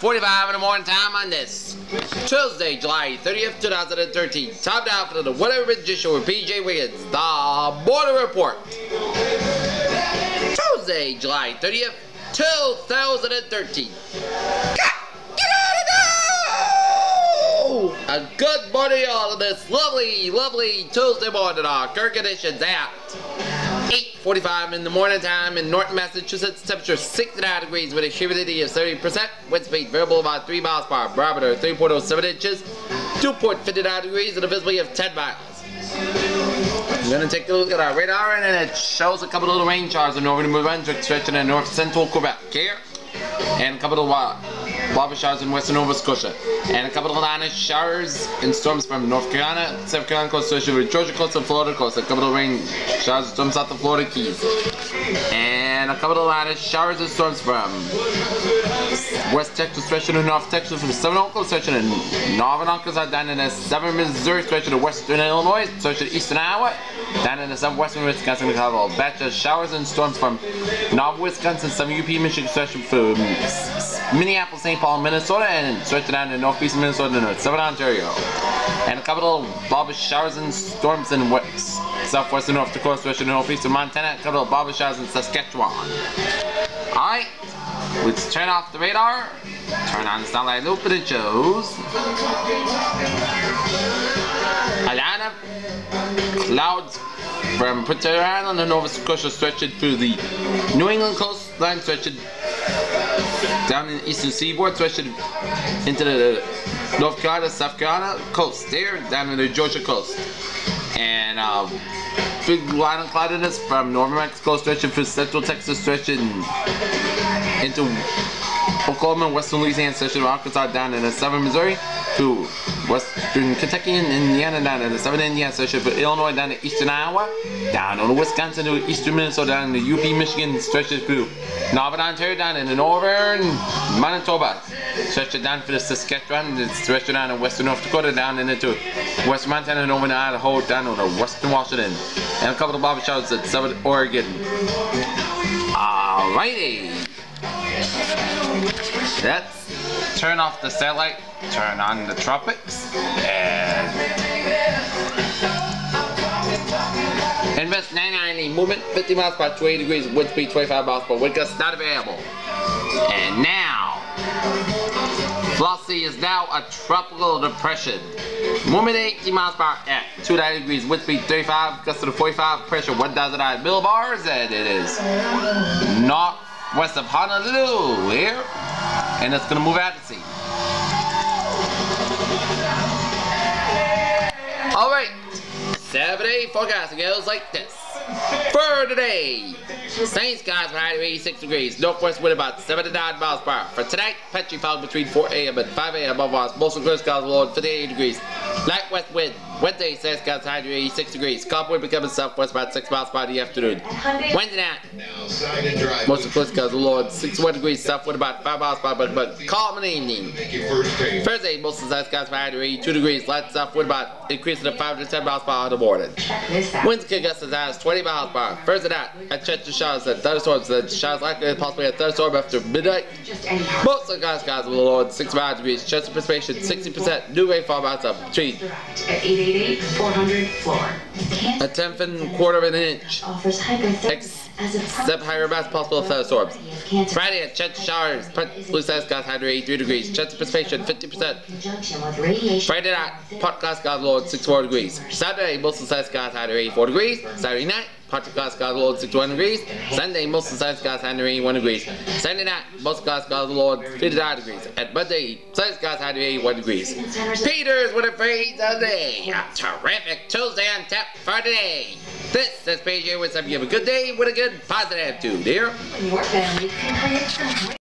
8.45 in the morning time on this Tuesday, July 30th, 2013. Top now for the Weather Magician with PJ Wiggins, the Border Report. Tuesday, July 30th, 2013. A good morning all of this lovely, lovely Tuesday morning on Kirk Editions at 8.45 in the morning time in Norton, Massachusetts. Temperature 69 degrees with a humidity of 30%. Wind speed variable about 3 miles per hour. Barometer 3.07 inches. 2.59 degrees and a visibility of 10 miles. I'm going to take a look at our radar and it shows a couple of little rain showers in northern New Brunswick stretching in north central Quebec here. And a couple of lava showers in western Nova Scotia. And a couple of Atlantic showers and storms from North Carolina, South Carolina coast, with Georgia coast and Florida coast. A couple of rain showers and storms out the Florida Keys. And a couple of Atlantic showers and storms from West Texas stretching to North Texas from Southern Oklahoma stretching in Northern Arkansas down in the Southern Missouri stretching to Western Illinois stretching to Eastern Iowa down in the Southwestern Wisconsin we have a batch of showers and storms from North Wisconsin, some UP Michigan stretching from Minneapolis, St. Paul, Minnesota, and stretching down to northeast Minnesota and southern Ontario. And bulbous showers and storms in west, southwestern North Dakota, to northeastern Montana, a couple of bulbous showers in Saskatchewan. Alright, let's turn off the radar, turn on the satellite open it shows. A lot clouds from Prince Island and Nova Scotia stretching through the New England coastline, stretching down in the eastern seaboard, stretching into the North Carolina, South Carolina coast there, down in the Georgia coast. And um, big line of cloudiness from northern Mexico stretching through central Texas, stretching into Oklahoma western Louisiana, stretching Arkansas down in the southern Missouri to western Kentucky and Indiana down in the southern Indiana, from Illinois down to eastern Iowa, down on Wisconsin to eastern Minnesota, down to UP Michigan, stretches through northern Ontario down in the northern Manitoba, stretching down for the Saskatchewan, and stretching down in western North Dakota, down into western Montana, and to Idaho, down on the western Washington, and a couple of showers at southern Oregon. Alrighty. Let's turn off the satellite, turn on the tropics, and invest 990 movement, 50 miles per 20 degrees, wind speed 25 miles per wind not available. And now, Flossie is now a tropical depression. Movement 80 miles per hour at 290 degrees, wind speed 35, gust to 45, pressure 1,009 millibars, and it is not west of Honolulu here, and it's gonna move out to sea. All right, seven-day forecast goes like this. For today, sunny skies high to 86 degrees, northwest wind about 79 miles per hour. For tonight, patchy fog between 4 a.m. and 5 a.m. above us, mostly clear skies low at 58 degrees. Light west wind, Wednesday, sunny skies high to 86 degrees. Wind becoming southwest about 6 miles in the afternoon. Wednesday night, mostly clear skies low at 61 degrees, south wind about 5 miles hour, but, but calm in the evening. Thursday, mostly sunny skies high to 82 degrees, light south wind about increasing to 5 to 10 miles per hour in the morning. Gust as high as 20 miles per hour. Thursday night, I checked the showers and thunderstorms. The showers likely possibly a thunderstorm after midnight. Most of the guys will low at 65 degrees. Chance of precipitation 60%. New rainfall amounts of between At 888-400-FLOOR. a tenth and quarter of an inch. Offers hypothermia as a Except higher amounts possible of thunderstorms. Cancer. Friday, a chance of showers. Blue skies high to 83 degrees. Of precipitation 50%. Conjunction. Friday night, pot glass guys low 64 degrees. Saturday, most of the guys high to 84 degrees. Saturday night, pot glass low at 61 degrees. Sunday, size guys high 81 degrees. Sunday night, most glass low at 59 degrees. And Monday, high to 81 degrees. Peters with a phrase of the day. A terrific Tuesday on tap for today. This is PJ with some you have a good day with a good positive attitude here.